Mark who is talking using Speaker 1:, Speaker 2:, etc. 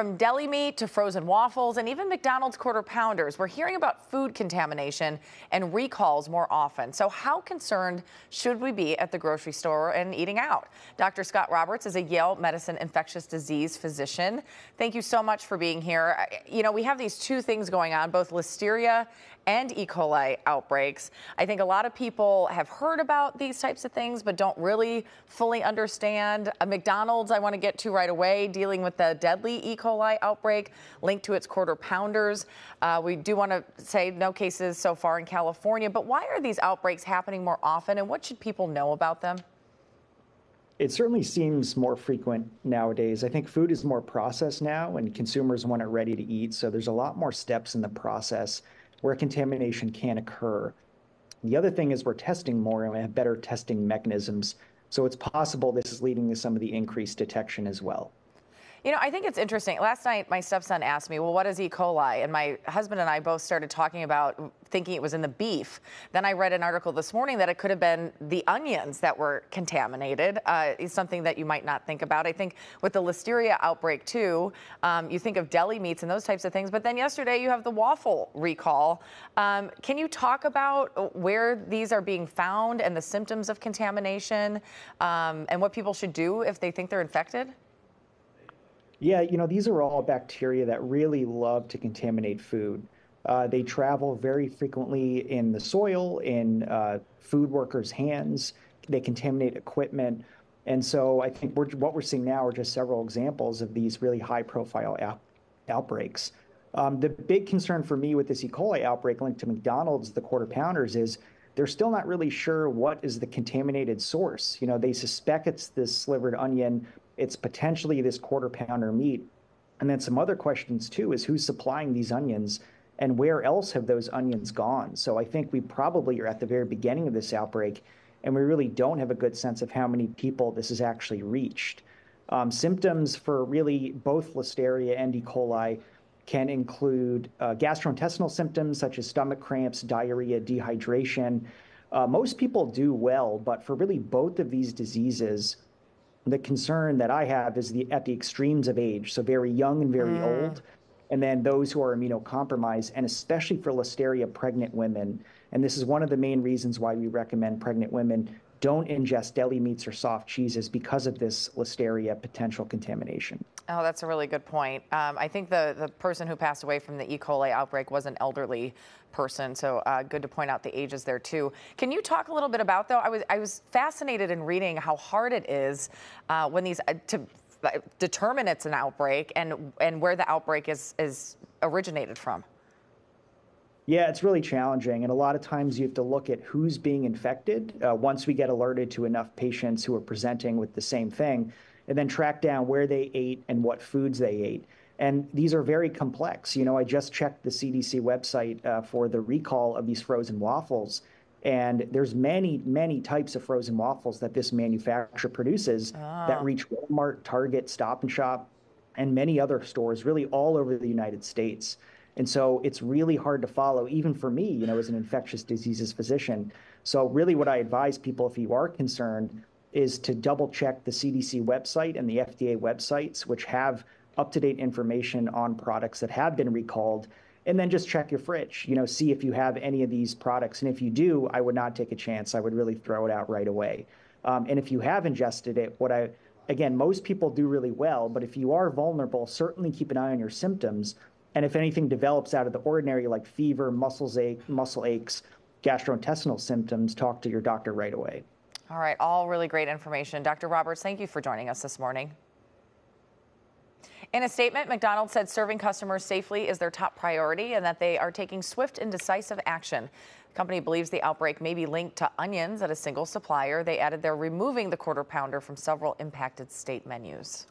Speaker 1: From deli meat to frozen waffles and even McDonald's quarter pounders, we're hearing about food contamination and recalls more often. So, how concerned should we be at the grocery store and eating out? Dr. Scott Roberts is a Yale Medicine infectious disease physician. Thank you so much for being here. You know, we have these two things going on both listeria and E. coli outbreaks. I think a lot of people have heard about these types of things, but don't really fully understand. A McDonald's, I want to get to right away, dealing with the deadly E. coli outbreak linked to its quarter pounders. Uh, we do want to say no cases so far in California, but why are these outbreaks happening more often and what should people know about them?
Speaker 2: It certainly seems more frequent nowadays. I think food is more processed now and consumers want it ready to eat. So there's a lot more steps in the process where contamination can occur. The other thing is we're testing more and we have better testing mechanisms. So it's possible this is leading to some of the increased detection as well.
Speaker 1: You know, I think it's interesting. Last night, my stepson asked me, well, what is E. coli? And my husband and I both started talking about thinking it was in the beef. Then I read an article this morning that it could have been the onions that were contaminated. Uh, something that you might not think about. I think with the listeria outbreak, too, um, you think of deli meats and those types of things. But then yesterday, you have the waffle recall. Um, can you talk about where these are being found and the symptoms of contamination um, and what people should do if they think they're infected?
Speaker 2: Yeah, you know, these are all bacteria that really love to contaminate food. Uh, they travel very frequently in the soil, in uh, food workers' hands. They contaminate equipment. And so I think we're, what we're seeing now are just several examples of these really high profile out, outbreaks. Um, the big concern for me with this E. coli outbreak linked to McDonald's, the quarter pounders, is they're still not really sure what is the contaminated source. You know, they suspect it's this slivered onion, it's potentially this quarter pounder meat. And then some other questions too is who's supplying these onions and where else have those onions gone? So I think we probably are at the very beginning of this outbreak and we really don't have a good sense of how many people this has actually reached. Um, symptoms for really both Listeria and E. coli can include uh, gastrointestinal symptoms such as stomach cramps, diarrhea, dehydration. Uh, most people do well, but for really both of these diseases, the concern that I have is the at the extremes of age, so very young and very mm. old, and then those who are immunocompromised, and especially for listeria pregnant women. And this is one of the main reasons why we recommend pregnant women don't ingest deli meats or soft cheeses because of this listeria potential contamination.
Speaker 1: Oh, that's a really good point. Um, I think the, the person who passed away from the E. coli outbreak was an elderly person, so uh, good to point out the ages there too. Can you talk a little bit about though? I was I was fascinated in reading how hard it is uh, when these uh, to uh, determine it's an outbreak and and where the outbreak is is originated from.
Speaker 2: Yeah, it's really challenging. And a lot of times you have to look at who's being infected uh, once we get alerted to enough patients who are presenting with the same thing, and then track down where they ate and what foods they ate. And these are very complex. You know, I just checked the CDC website uh, for the recall of these frozen waffles. And there's many, many types of frozen waffles that this manufacturer produces ah. that reach Walmart, Target, Stop and Shop, and many other stores really all over the United States. And so it's really hard to follow, even for me, you know, as an infectious diseases physician. So, really, what I advise people, if you are concerned, is to double check the CDC website and the FDA websites, which have up to date information on products that have been recalled. And then just check your fridge, you know, see if you have any of these products. And if you do, I would not take a chance. I would really throw it out right away. Um, and if you have ingested it, what I, again, most people do really well, but if you are vulnerable, certainly keep an eye on your symptoms and if anything develops out of the ordinary, like fever, muscles ache, muscle aches, gastrointestinal symptoms, talk to your doctor right away.
Speaker 1: All right, all really great information. Dr. Roberts, thank you for joining us this morning. In a statement, McDonald's said serving customers safely is their top priority and that they are taking swift and decisive action. The company believes the outbreak may be linked to onions at a single supplier. They added they're removing the quarter pounder from several impacted state menus.